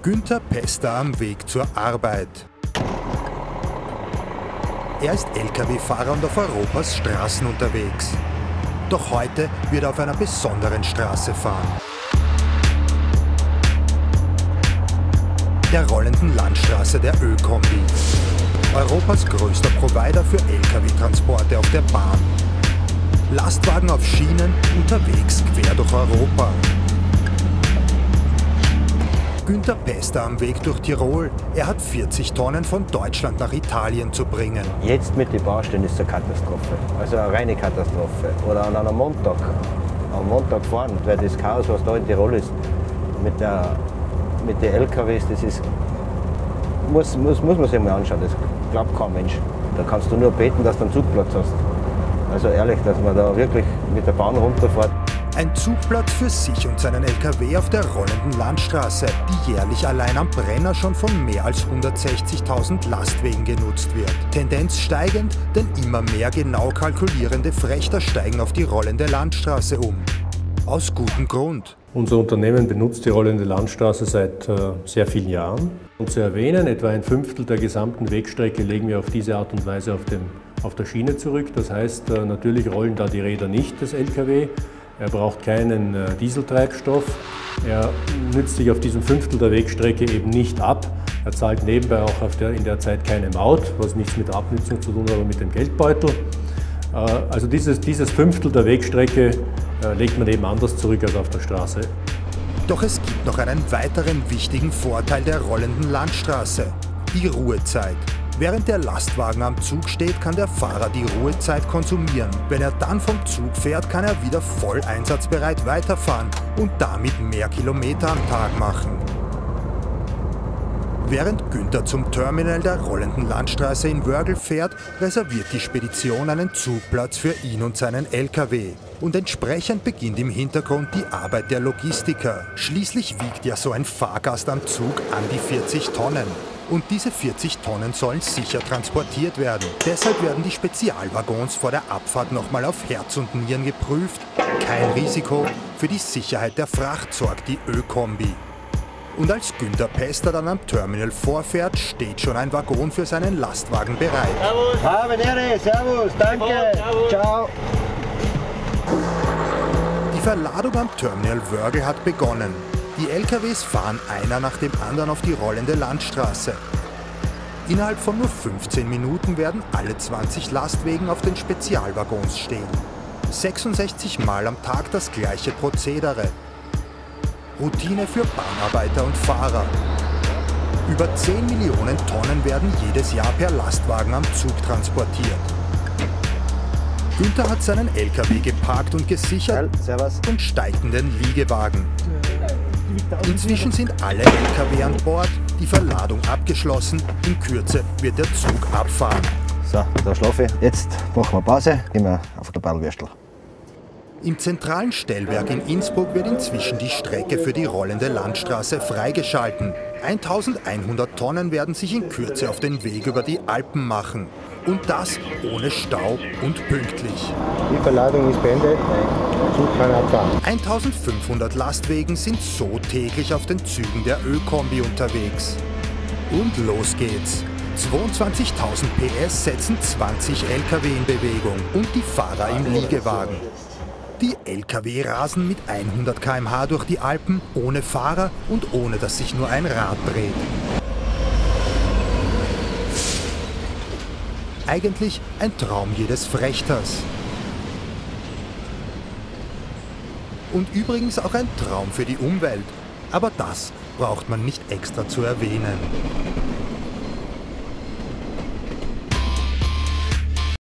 Günther Pester am Weg zur Arbeit. Er ist Lkw-Fahrer und auf Europas Straßen unterwegs. Doch heute wird er auf einer besonderen Straße fahren. Der rollenden Landstraße der Ö-Kombi. Europas größter Provider für Lkw-Transporte auf der Bahn. Lastwagen auf Schienen unterwegs quer durch Europa. Günter Pester am Weg durch Tirol. Er hat 40 Tonnen von Deutschland nach Italien zu bringen. Jetzt mit den Baustellen ist es eine Katastrophe. Also eine reine Katastrophe. Oder an einem Montag. Am Montag fahren, weil das Chaos, was da in Tirol ist, mit, der, mit den LKWs, das ist. Muss, muss, muss man sich mal anschauen. Das glaubt kein Mensch. Da kannst du nur beten, dass du einen Zugplatz hast. Also ehrlich, dass man da wirklich mit der Bahn runterfährt. Ein Zugplatz für sich und seinen LKW auf der rollenden Landstraße, die jährlich allein am Brenner schon von mehr als 160.000 Lastwegen genutzt wird. Tendenz steigend, denn immer mehr genau kalkulierende Frechter steigen auf die rollende Landstraße um. Aus gutem Grund. Unser Unternehmen benutzt die rollende Landstraße seit äh, sehr vielen Jahren. Und zu erwähnen, etwa ein Fünftel der gesamten Wegstrecke legen wir auf diese Art und Weise auf, dem, auf der Schiene zurück. Das heißt, äh, natürlich rollen da die Räder nicht des Lkw, er braucht keinen äh, Dieseltreibstoff. Er nützt sich auf diesem Fünftel der Wegstrecke eben nicht ab. Er zahlt nebenbei auch der, in der Zeit keine Maut, was nichts mit Abnutzung zu tun hat, aber mit dem Geldbeutel. Äh, also dieses, dieses Fünftel der Wegstrecke äh, legt man eben anders zurück als auf der Straße. Doch es gibt noch einen weiteren wichtigen Vorteil der rollenden Landstraße, die Ruhezeit. Während der Lastwagen am Zug steht, kann der Fahrer die Ruhezeit konsumieren. Wenn er dann vom Zug fährt, kann er wieder voll einsatzbereit weiterfahren und damit mehr Kilometer am Tag machen. Während Günther zum Terminal der rollenden Landstraße in Wörgl fährt, reserviert die Spedition einen Zugplatz für ihn und seinen LKW. Und entsprechend beginnt im Hintergrund die Arbeit der Logistiker. Schließlich wiegt ja so ein Fahrgast am Zug an die 40 Tonnen. Und diese 40 Tonnen sollen sicher transportiert werden. Deshalb werden die Spezialwaggons vor der Abfahrt nochmal auf Herz und Nieren geprüft. Kein Risiko. Für die Sicherheit der Fracht sorgt die Ö-Kombi. Und als Günter Pester dann am Terminal vorfährt, steht schon ein Waggon für seinen Lastwagen bereit. Servus. Habe Ehre, servus, danke. Servus. Ciao. Die Verladung am Terminal Wörgl hat begonnen. Die LKWs fahren einer nach dem anderen auf die rollende Landstraße. Innerhalb von nur 15 Minuten werden alle 20 Lastwegen auf den Spezialwaggons stehen. 66 Mal am Tag das gleiche Prozedere. Routine für Bahnarbeiter und Fahrer. Über 10 Millionen Tonnen werden jedes Jahr per Lastwagen am Zug transportiert. Günther hat seinen LKW geparkt und gesichert und steigt in den Liegewagen. Inzwischen sind alle LKW an Bord, die Verladung abgeschlossen. In Kürze wird der Zug abfahren. So, da schlafe ich. Jetzt machen wir Pause, gehen wir auf der Ballwürstel. Im zentralen Stellwerk in Innsbruck wird inzwischen die Strecke für die rollende Landstraße freigeschalten. 1100 Tonnen werden sich in Kürze auf den Weg über die Alpen machen. Und das ohne Stau und pünktlich. Die Verladung ist beendet. Zug kann abfahren. 1500 Lastwegen sind so täglich auf den Zügen der Ö-Kombi unterwegs. Und los geht's. 22.000 PS setzen 20 Lkw in Bewegung und die Fahrer im Liegewagen. Die Lkw rasen mit 100 km/h durch die Alpen, ohne Fahrer und ohne dass sich nur ein Rad dreht. Eigentlich ein Traum jedes Frechters. Und übrigens auch ein Traum für die Umwelt. Aber das braucht man nicht extra zu erwähnen.